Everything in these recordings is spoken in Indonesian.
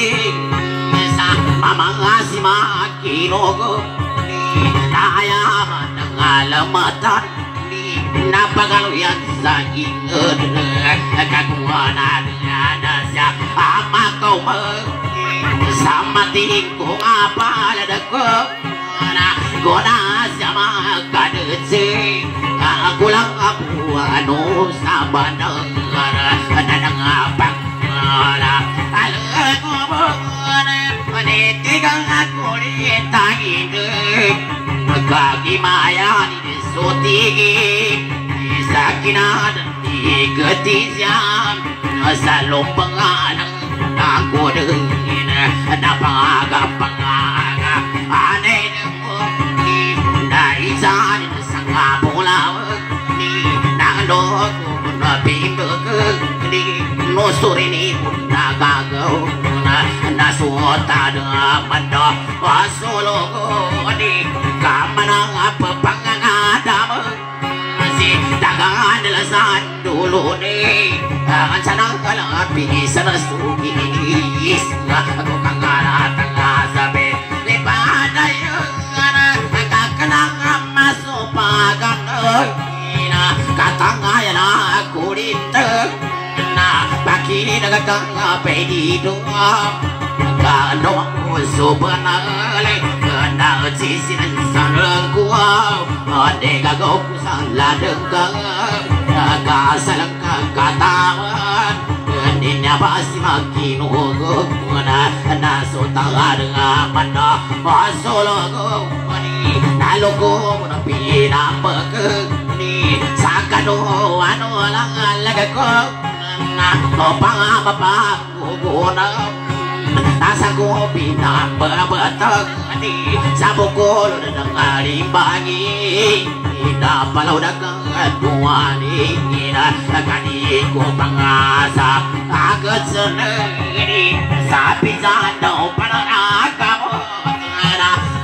sing sa mga si makinog ni daya nangalamatan ni napagaluyan sa ingod kakuha na na siya ama ko sa mating ko nga paladag ko. Na gona siya makadutsi ako lang ako ano sa banang na. Nangapang ko 手がなこれたいぬむかぎまやにでそてぎいさきなるにいくてじゃんさろぱがなこるいぬなぱがぱが ni nusuri ni nagagaw na nasuota na mando wasulo ni kamanang papangangadam si dagangan lasan dulu ni. Ang sanang kalapi sa nasugis ako kang tanga gagaw ko sa ladang ka Nakasalang kakatawan Hindi niya ba si magkinugo Na nasutangan nga man na Masulog ni Naloko mo na pinapag Ni sa kano ano lang alaga ko Na pangapapag Nasa ko pinababatag ni Sa bukol ng alimbangi Napalaw na kang atuwani Nagkani ko pangasa Agad sa nagini Sa pisan daw pananaka mo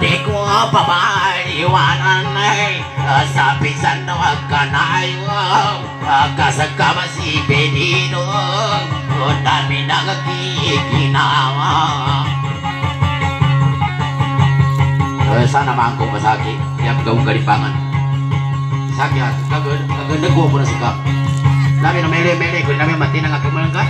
Di ko pabaliwanan ay Sa pisan daw agkanayo Kasagkama si Benito O dami nagkikinawa Eh, sana mangko masaki yang gaung kalipangan sakit kagak kagak nego pun sikap. Nabi na mele mele ko nabi mati nang akaman ka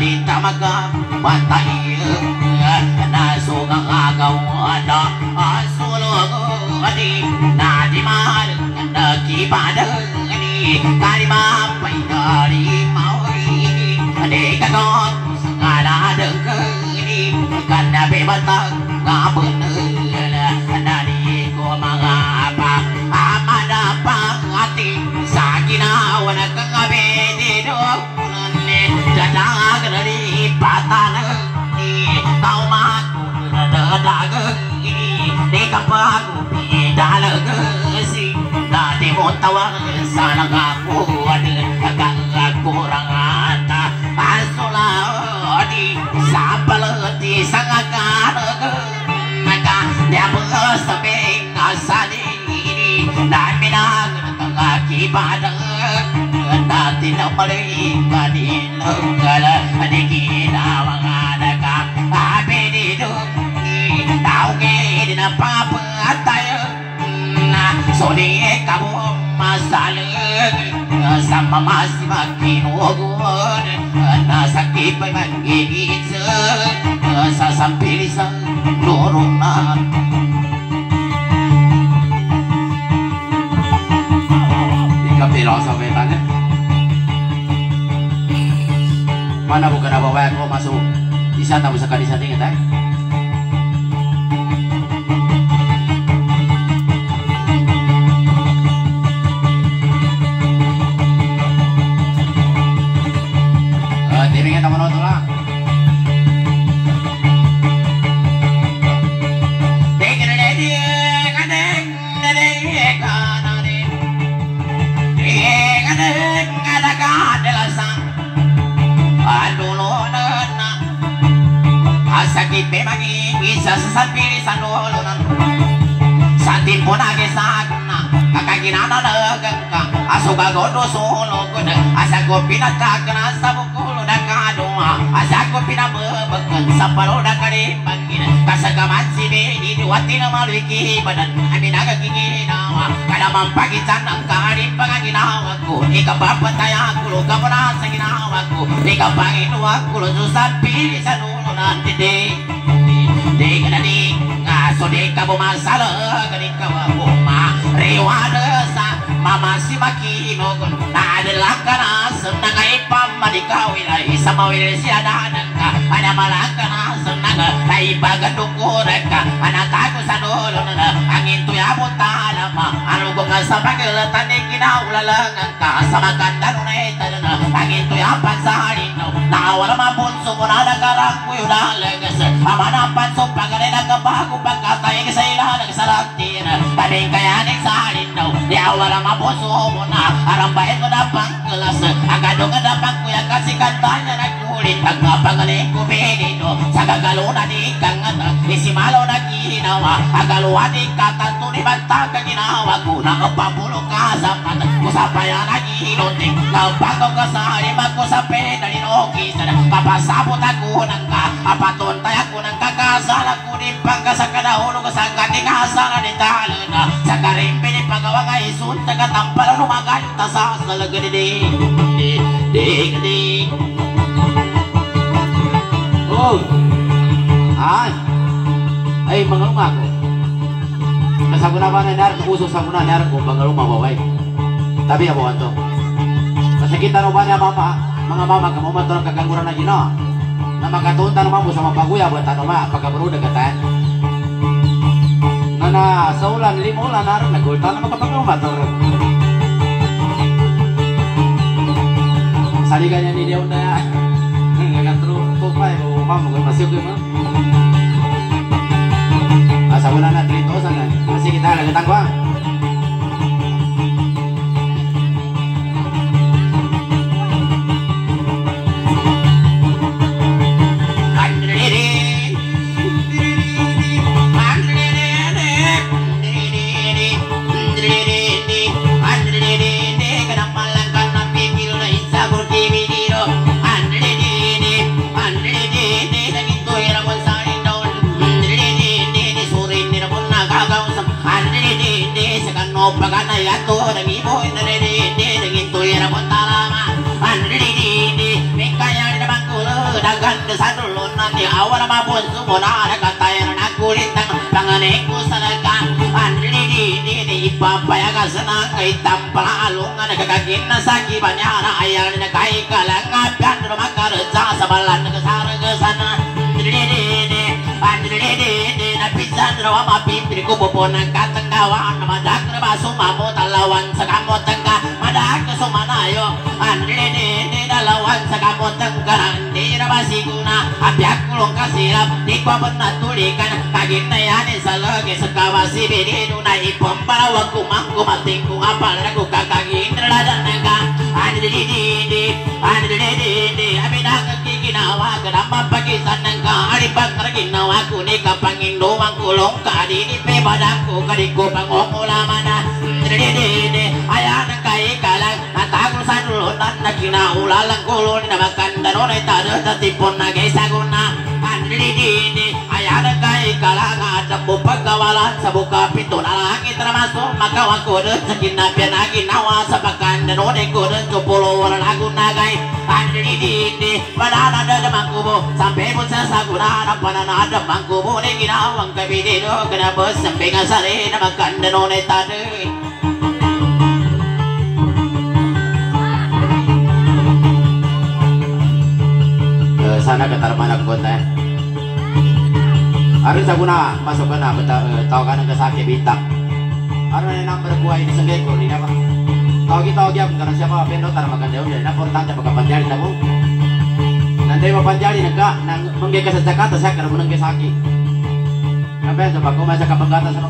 đi ta mắc bàn tay na su ga ga đó a su lo đi na di ma na ki ba đơ đi ta đi ma phải ta đi mau đi để các con ra đã được đi cần đã bị bắt ta ngã bừng Dadag na di patanag Di taumaku na dadag Di kapagu Di dalag Si Dati mo tawag Sa nagakuhan Kagag kurang ata Asula Di Sa palati Sa ngakanag Mana bukan apa-apa ko masuk isa tapos sa kanisa tingin tayo. Uh, Asa ko pinatagna sa bukulo na kadunga Asa ko pinababagan sa palo na karimbangin Kasagaman si Bedi Duwati na malwiki badan Amin nagagiginawa Kadamang pagitan ng karimbangan ginawa ko Ikapapatay ako Luka mo na sa ginawa ko Ikapanginuwa ko Lususan pili sa dulo na titi Di ka na di Ngaso di ka bumasala Gani ka mabuma Riwada sa Mama si Makino Naadala ka na Senang ay pamadikaw Ilay sa mawil siya danan ka Ana malaka na senang Ay bagadungkuran ka Anatago sa dulo na Angin tuya mo talama Ano ko nga sa pagkalatan Ni kinaulalangan ka Sa maganda nun ay tanan Angin tuya pansahalin Nawala mabunso mo na nagarang ko yun alagas Amanapan so paganin ang kabago Pagkatay ka sa ilalang sa latin Tabing halin daw Di awala mabunso mo na Arambahin mo na pangkalas Agado nga na pangkuya kasi kantanya nagkulit Ang ngapangaling ko pinino Sa gagaluna di kangata Isimalo na ginawa Agaluan di katanto ni banta ka ginawa ko Nakapapulo ka sa mata Kusapaya na ginunting Kapago ka sa halimag ko sa pedalin Kita na papasabot ako ng ka Apatuntay ako ng kakasal ako Di pagka sa kadahulog sa kating asala Di talo na Sa karimpi ni pagawa nga isun Tagatampala lumagayon ta sa salaga di di Di di di Oh Ay Ay mga lumako Nasa ko na ba na nar Uso sa muna nar ko mga lumabaway Tabi ako ato Masakita no ba niya mama mga mama kamu mah turun kagangguran na gino na makatunta naman mo sa mapaguya buat ano ma pagkabaro dagatan na na sa ulan limo ulan naroon nagulta na makapaglumat saligan niya ni dia na ngagatro to pa eh mama mo masih ko mo asa wala na dito sa masih kita lagatang ko pagana to da mi mo ina de de de de ngin to mo talama an de de de me kaya de bangkulo da ganda sadul nanti awal ma pun sumona da kata na kulit tang tangane ku sanaka an de de de de ipapa ya ka sana kai tampala alunga da kagin na saki banyana ayal na kai kala ngapian ro makar ja sabalan ke sara ke sana de de de an de de de na pisan ro ma pipri ko popona katang kawan madak na baso mamo talawan sa kamot tangka madak na sumanayo andi ni ni dalawan sa kamot tangka andi na basiguna abyak kulong kasirap di ko abot na tulikan kagin na yan sa lagi sa kawasi binino na ipong palawag kumang kumating kung apal na kukakagin na ladan na ka andi di di di andi di di di abi na ginawa ka na mapagitan ng kaaribag na ginawa ko ni kapangindo ang kulong ka di ni pe kadi ko pangongulaman na dede ayan ang kay kalang natagol sa nulunan na kinaulalang kulo ni namakan danon ay tada sa tipon na gaysagon na dede ayan ang kay kalang at mo pagkawalan sa buka pito na langit na maso makawan ko dun sa kinapyan na ginawa sa bakan danon ay ko dun sa pulo wala lagun na gay dede panana da mangkubo sampai pun sa saguna na panana da mangkubo ni ginawang kabidino kenapa sampai ngasari na makan danon ay tada sana ketar mana kota Harus aku nak masuk ke nak betul tahu kan ke sakit bintang. Ada nomor gua ini sendiri kok apa? Tahu kita tahu dia karena siapa? Pendok tar makan dia udah nak portanya pakai panjali tahu Nanti mau panjali nak nang menggeka sejakata saya karena menengke sakit. Yang coba kau masa kapan kata sama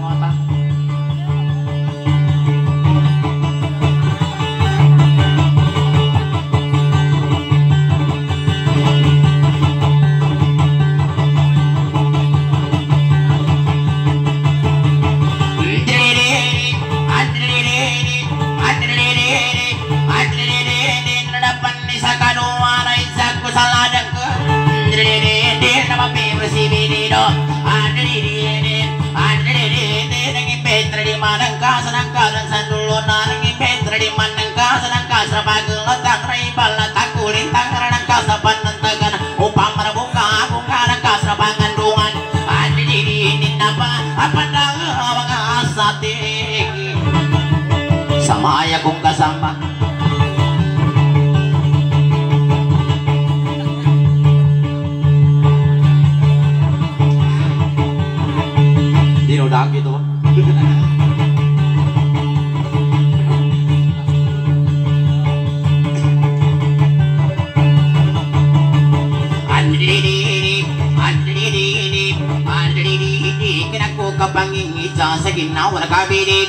sama ayah kong kasama Dinodak gitu Andiri, andiri, andiri, kinaku kapangingi sa ginawa na kabili.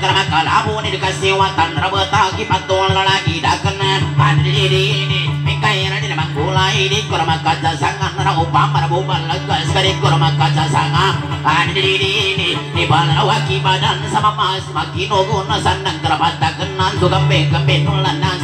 karama kalabu ni dikasiwatan rabata kipatul lalaki dakanan andiri may kaya na naman kulay di karama kacasangan na upang marabubal lagas kari karama kacasangan andiri ni balawaki badan sama mas makinogon na sanang karabata kanan so gambe gambe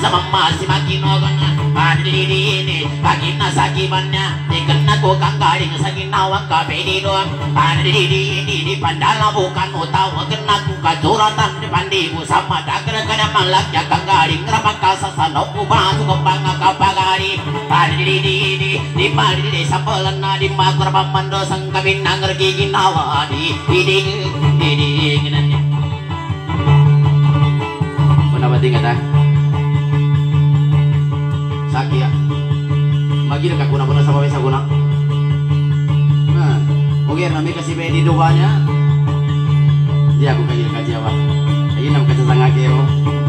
sama mas makinogon na andiri pagi na sakibannya di kena ko kang garing sa ginawang kapedi doon andiri di pandala bukan utawa kena ku kacuratan di pandibu sama dagra kana malak ya kang garing ramak kasasano ku batu kembang kapagari andiri di di di mari di sampelan na di makur pamando sang kabinang regi ginawa di di di di di gananya Mana ba tinggal dah? Saki ya. Magil ka kuna kuna sa pamesa kuna. Nah, oke nami kasi duwanya. Di ako kagil ka jawa. Ayun ang kasasanga kayo.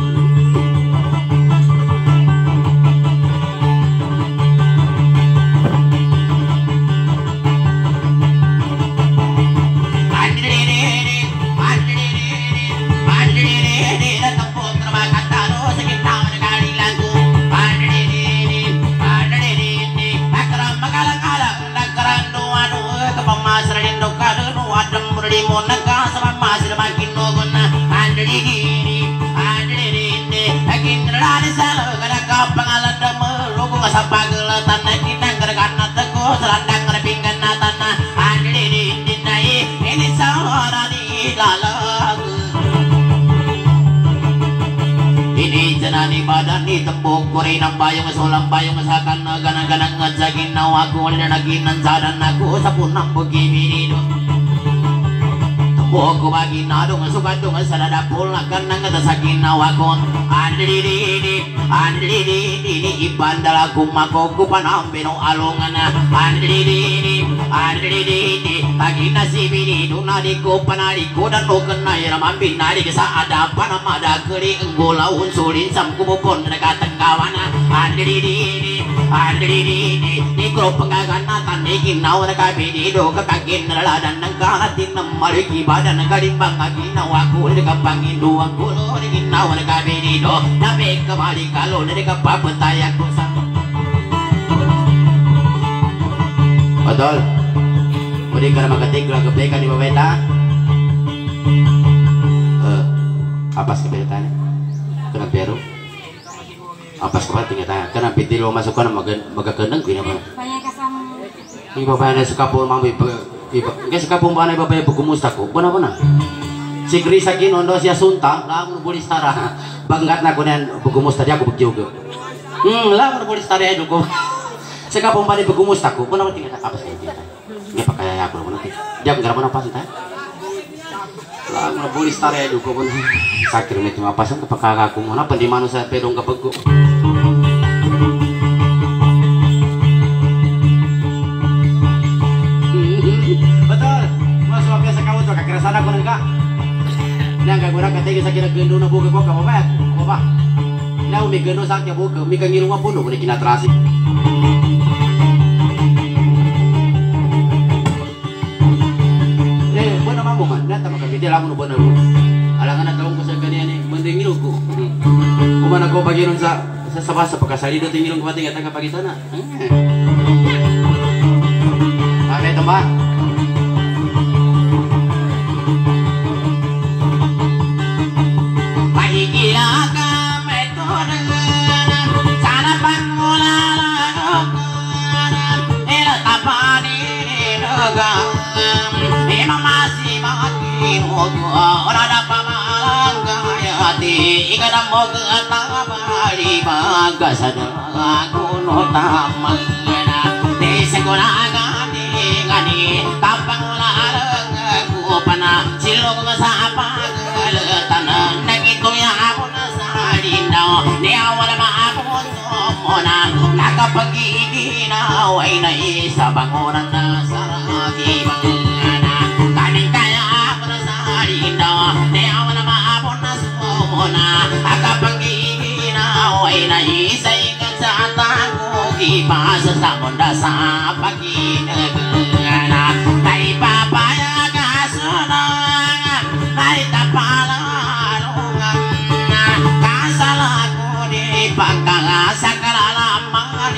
Badan di tembok Kuri ng bayong sulang bayong sa kanaganan-ganang At sa ginawa ko na naginan sa dan ako Sa punang Buku bagi nadung suka dung sadada pula kanang kata sakinawa kon andri di di andri di di di ibandala kumako kupanam beno alongana andri di di andri di di bagi nasibi di duna di kupanari kudan no kena ya mambi nari kesa ada keri enggola unsulin sam kumupon dekat kawana andri di di andri di di di kro pengaganatan di ginawa na kabidi do kakakin nalaladan ng kalatin ng maliki badan ng kalimbang ginawa ko na kapanginduang kulo na ginawa na kabidi do nabi kamali kalo na kapapatayan ko sa Betul. Mudi ka na makatig lang gabi ka di apa sekolah tinggal tanya karena piti lo masuk kan maga maga kendeng kini apa banyak kasam iba pa na sekapul mambi iba iba sekapul pa na iba pa iba kumusta ko bana bana si Krisa kinondo siya sunta lamun boleh stara banggat na ko nan kumusta dia ko bagyogo hmm lamun boleh stara edo ko sekapul pa na iba kumusta ko bana tinggal apa sih tinggal nggak pakai aku bana dia nggak mana pas tanya lamun boleh stara edo ko bana sakit met apa sih kapag ako mo na pandi mano sa pedong kapag Nang kagura ka tegi sa kinagendo na buga ko ka ba? Ko ba? Na umi gendo sa kya buga, mi kangiro nga puno ni kinatrasi. Eh, buwan naman mo man, nata makabiti lang mo buwan na mo. Alangan na tawong ko sa kanya ni mandingiro ko. Kumana ko pagiron sa sa sabasa pagkasalido tingilong ko pating at pagitana. Eh. Sabi ito ba? Makinog Ora na pamalang gayati Ika na mo katabali Magasadang kuno tamang Di segulagan di ngani Kapangulalang kupana Silog sa pagalatan Nagito ya ako na sa linaw Niyawa na maapon muna Nakapag-iinaw ay naisa Bangunan na tango Ipasa sa munda sa pag-inagana Ay papaya ka sunang Ay tapalalungan Kasalaku di pagkakasakalalaman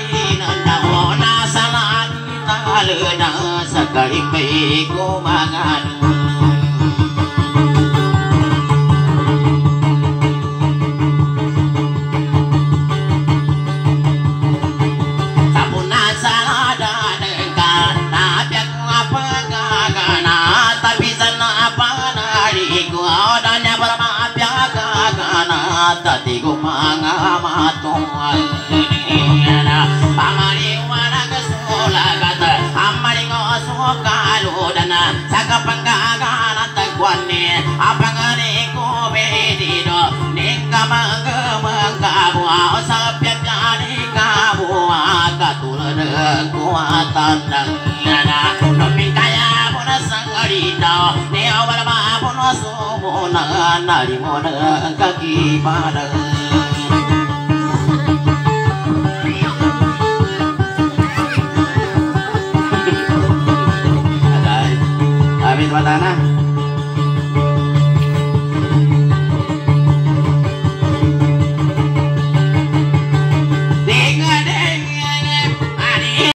Nauna sa langit Aluna sa kalipay kumangano Tapunan na kakipada Amin matana.